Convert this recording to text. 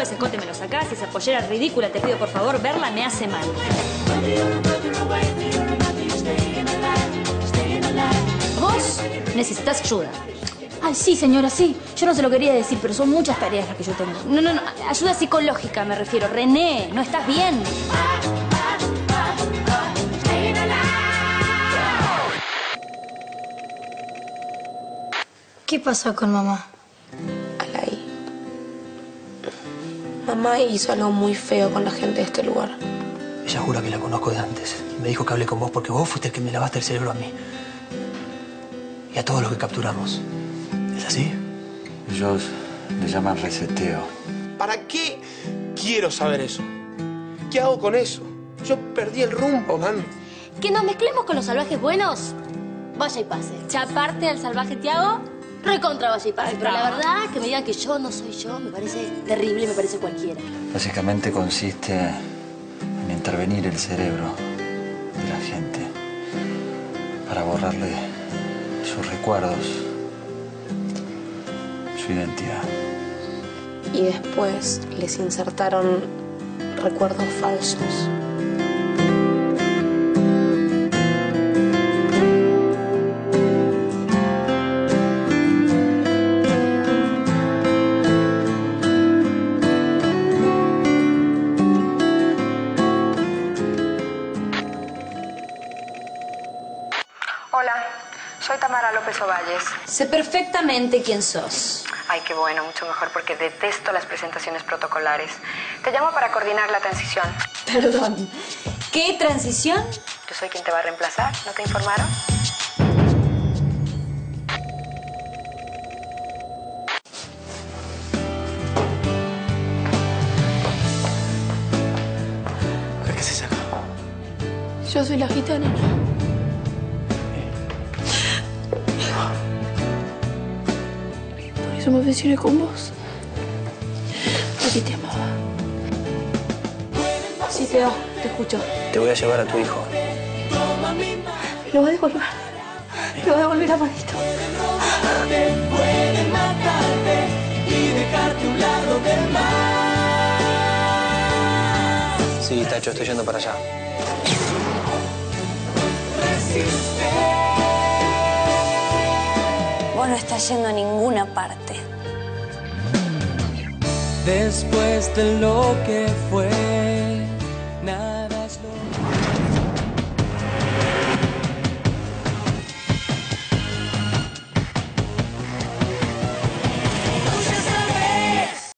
ese escote me lo sacás, esa pollera ridícula, te pido por favor verla, me hace mal. Vos necesitas ayuda. Ay, sí, señora, sí. Yo no se lo quería decir, pero son muchas tareas las que yo tengo. No, no, no, ayuda psicológica me refiero. René, no estás bien. ¿Qué pasó con mamá? Mamá hizo algo muy feo con la gente de este lugar. Ella jura que la conozco de antes. Me dijo que hablé con vos porque vos fuiste el que me lavaste el cerebro a mí. Y a todos los que capturamos. ¿Es así? Ellos le llaman reseteo. ¿Para qué quiero saber eso? ¿Qué hago con eso? Yo perdí el rumbo, man. Que nos mezclemos con los salvajes buenos. Vaya y pase. Chaparte al salvaje Tiago, recontra pase. Pero la verdad, que me digan que yo no soy yo, me parece terrible, me parece cualquiera. Básicamente consiste en intervenir el cerebro de la gente para borrarle sus recuerdos, su identidad. Y después les insertaron recuerdos falsos. Hola, soy Tamara López Ovalles. Sé perfectamente quién sos. Ay, qué bueno, mucho mejor porque detesto las presentaciones protocolares. Te llamo para coordinar la transición. Perdón. ¿Qué transición? Yo soy quien te va a reemplazar, ¿no te informaron? Qué se saca. Yo soy la gitana. Eso me obsesioné con vos. Porque te amaba. Sí, Teo, te escucho. Te voy a llevar a tu hijo. Lo voy a devolver. Lo voy a devolver a Manito. Sí, Tacho, estoy yendo para allá. No estás yendo a ninguna parte. Después de lo que fue.